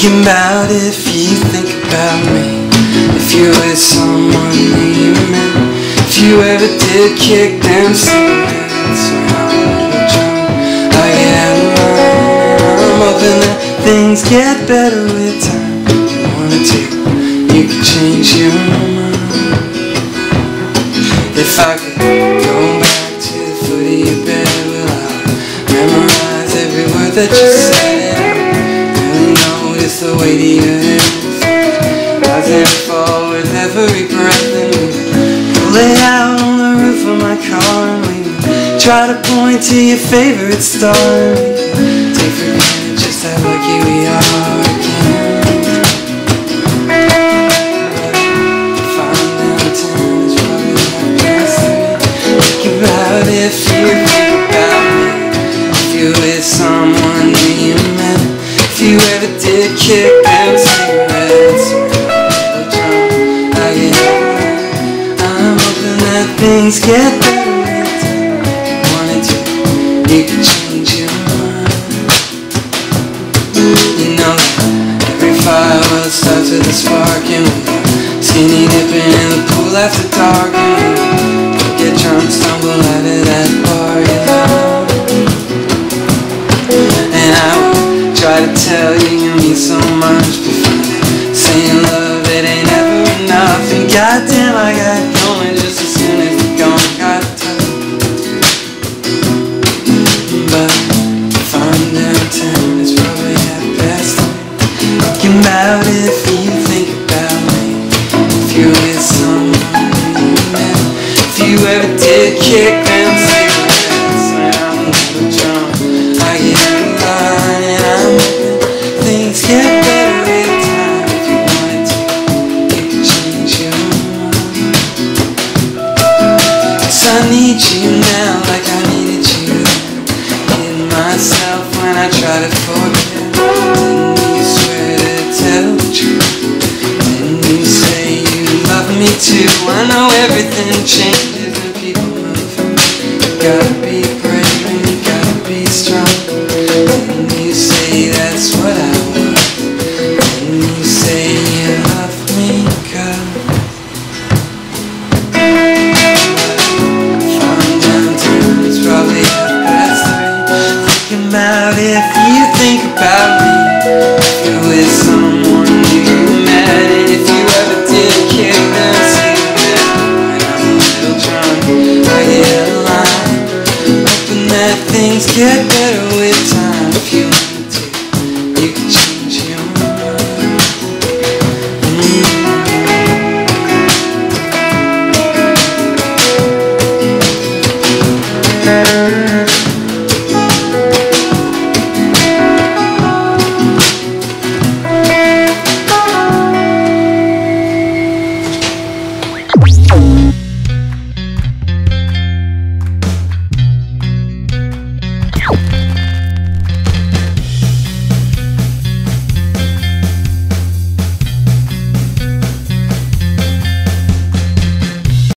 Thinking about if you think about me. If you're with someone you met. Did kick them cigarettes around. I get I'm hoping that things get better with time. You wanna take, you could change your mind. If I could go back to the foot of your bed, well, I'll memorize every word that you said. Really notice the weight of your hands. Rising and fall with every breath, and we lay out and we try to point to your favorite star. Take for granted just how lucky we are if you hoping things get better. If you wanted to, you could change your mind. You know every firework starts with a spark and we got skinny dipping in the pool after dark and get drunk, stumble out of that bar, you know. And I would try to tell you you mean so much, but saying love it ain't ever enough. And goddamn, I got You ever did kick them cigarettes around the drum. I get high and I'm hoping things get better with time. If you wanted to, you could change your mind. Cause I need you now like I needed you in myself when I try to forget. Didn't you swear to tell the you say you love me too? I know everything move. You get a